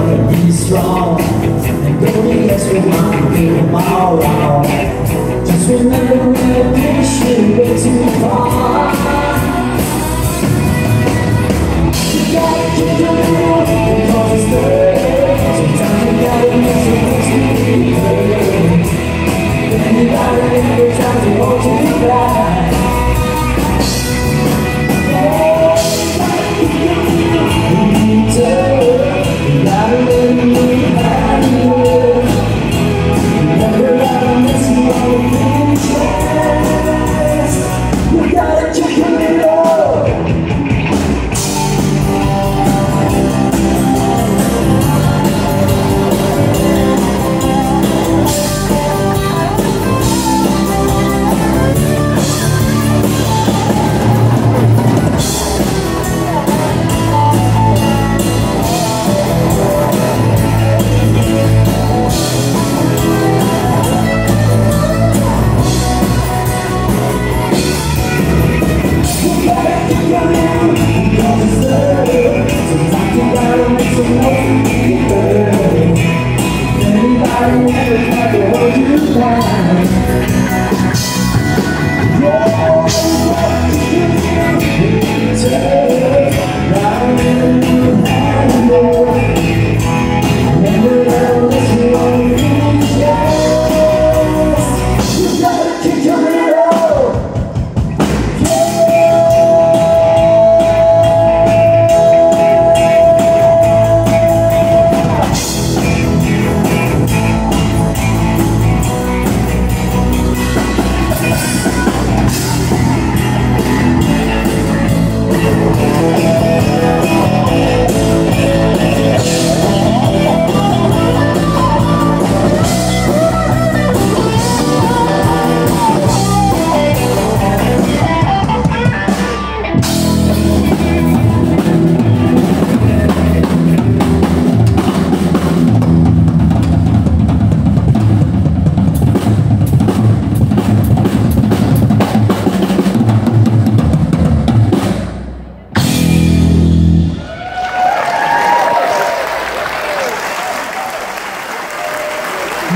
gonna be strong. And baby, let's remind me tomorrow Just remember we're way too far. You gotta keep your I don't ever care what you. want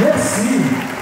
Merci.